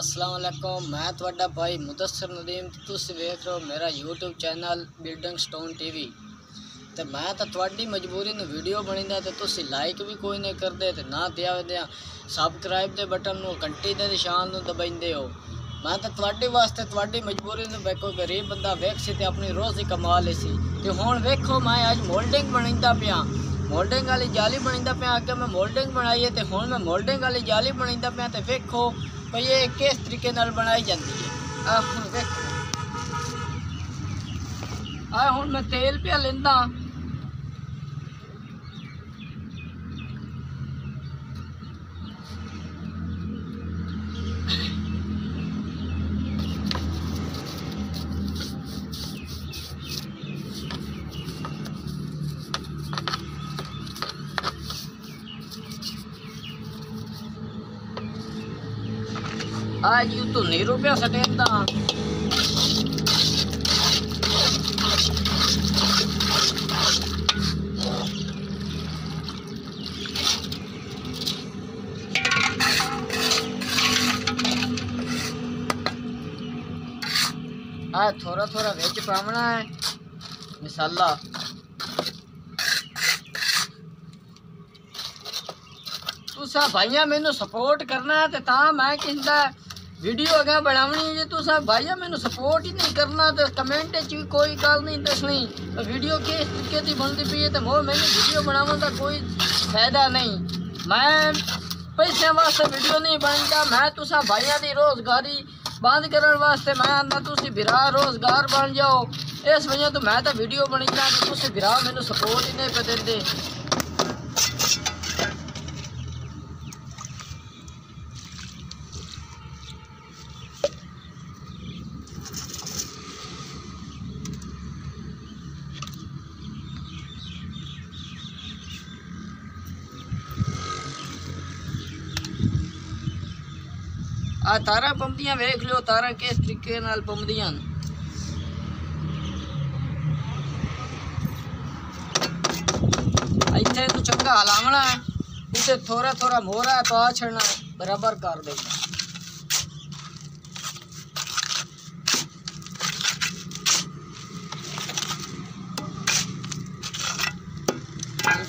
ਅਸਲਾਮ ਅਲੈਕਮ ਮੈਂ ਤੁਹਾਡਾ ਭਾਈ ਮੁਦੱਸਰ ਨਦੀਮ ਤੁਸੀਂ ਵੇਖ ਰਹੇ ਹੋ ਮੇਰਾ YouTube channel building stone TV ਤੇ ਮੈਂ ਤਾਂ ਤੁਹਾਡੀ ਮਜਬੂਰੀ ਨੂੰ ਵੀਡੀਓ ਬਣੀਦਾ ਤੇ ਤੁਸੀਂ ਲਾਈਕ ਵੀ ਕੋਈ ਨਹੀਂ ਕਰਦੇ ਤੇ ਨਾ ਦਿਆਵਦੇ ਆ ਸਬਸਕ੍ਰਾਈਬ ਦੇ ਬਟਨ ਨੂੰ ਘੰਟੀ ਦੇ ਨਿਸ਼ਾਨ ਨੂੰ ਦਬਾਉਂਦੇ ਹੋ। ਮੈਂ ਤਾਂ ਤੁਹਾਡੇ ਵਾਸਤੇ ਤੁਹਾਡੀ ਮਜਬੂਰੀ ਨੂੰ ਵੇਖੋ, ਗਰੀਬ ਬੰਦਾ ਵੇਖ ਸੀ ਤੇ ਆਪਣੀ ਰੋਜ਼ੀ ਕਮਾ ਲਈ ਸੀ। ਤੇ ਹੁਣ ਵੇਖੋ ਮੈਂ ਅੱਜ ਮੋਲਡਿੰਗ ਬਣਾਉਂਦਾ ਪਿਆ। ਮੋਲਡਿੰਗ ਵਾਲੀ ਜਾਲੀ ਬਣਾਉਂਦਾ ਪਿਆ, ਅੱਗੇ ਮੈਂ ਮੋਲਡਿੰਗ ਬਣਾਈ ਹੈ ਤੇ ਹੁਣ ਮੈਂ ਮੋਲਡਿੰਗ ਵਾਲੀ ਜਾਲੀ ਬਣਾਉਂਦਾ ਪਿਆ ਤੇ ਵੇਖੋ ਭਈ ਇਹ ਕਿਸ ਤਰੀਕੇ ਨਾਲ ਬਣਾਈ ਜਾਂਦੀ ਹੈ ਆ ਹੁਣ ਵੇਖੋ ਆ ਹੁਣ ਮੈਂ ਤੇਲ ਪਿਆ ਲੈਂਦਾ आज यू तो नहीं रुपया सटेंदा आ थोड़ा थोड़ा विच पावना है, मसाला। तुसा भाइया मैनू सपोर्ट करना है ते मैं कहंदा वीडियो अगर बनावनी है जे तुसा भाइया मैनू सपोर्ट ही नहीं करना ते कमेंट च भी कोई गल नहीं दसनी तो वीडियो किस तरीके की बनती पई है ते मोर मैंने वीडियो बनावन का कोई फ़ायदा नहीं मैं पैसे वास्ते वीडियो नहीं बनता मैं तुसा भाइयों की रोजगारी बंद करने वास्ते मैं आना तुसी बिरा रोज़गार बन जाओ इस वजह तो मैं तो वीडियो बनी जा तुसी बिरा मैनू सपोर्ट ही नहीं ਆ ਤਾਰਾਂ ਪੰਪਦੀਆਂ ਵੇਖ ਲਿਓ ਤਾਰਾਂ ਕਿਸ ਤਰੀਕੇ ਨਾਲ ਪੰਪਦੀਆਂ ਨੇ ਇੱਥੇ ਨੂੰ ਚੰਗਾ ਹਲਾਵਣਾ ਹੈ ਇੱਥੇ ਥੋੜਾ ਥੋੜਾ ਮੋਹਰਾ ਪਾ ਛੜਨਾ ਬਰਾਬਰ ਕਰ ਦੇਣਾ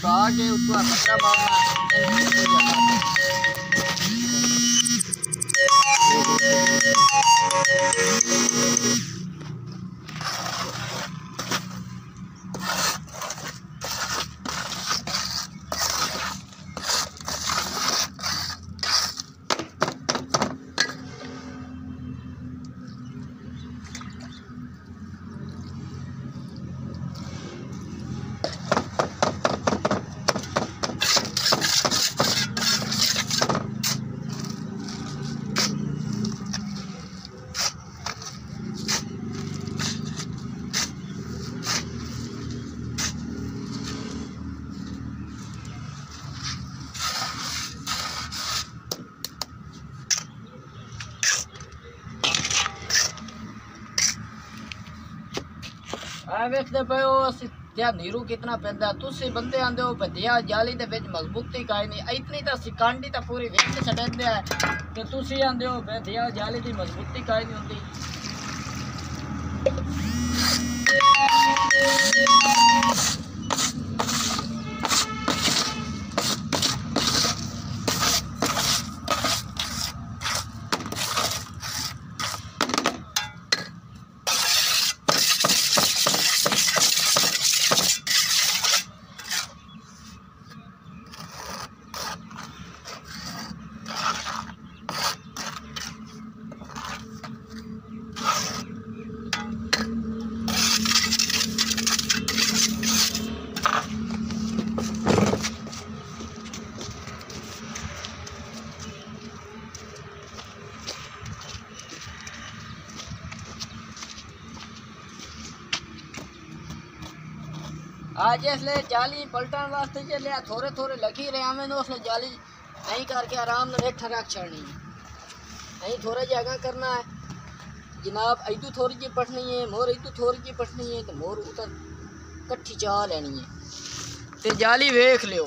ਪਾ ਕੇ ਉੱਤੋਂ ਖਤਰਾ ਮਾਰਨਾ Thank you. ਵੇਖਦੇ ਪਏ ਹੋ ਅਸੀਂ ਕਿਆ ਨੀਰੂ ਕਿਤਨਾ ਪੈਂਦਾ ਤੁਸੀਂ ਬੰਦੇ ਆਂਦੇ ਹੋ ਭੱਜਿਆ ਜਾਲੀ ਦੇ ਵਿੱਚ ਮਜ਼ਬੂਤੀ ਕਾਇ ਨਹੀਂ ਇਤਨੀ ਤਾਂ ਸਿਕਾਂਡੀ ਤਾਂ ਪੂਰੀ ਵਿੱਚ ਛੱਡਦੇ ਆ ਤੇ ਤੁਸੀਂ ਆਂਦੇ ਹੋ ਭੱਜਿਆ ਜਾਲੀ ਦੀ ਮਜ਼ਬੂਤੀ ਕਾਇ ਨਹੀਂ ਹੁੰਦੀ आज इसलिए जाली पलटन वास्ते चले थोड़े थोड़े लगी रहे हमें उसने जाली नहीं करके आराम से रेठ रख छड़नी थोड़ा जगह करना है। जनाब इतू थोड़ी जी पटनी है, मोर इतू थोड़ी जी पटनी है तो मोर उतर कट्ठी चाह लेनी है। तो जाली वेख लियो।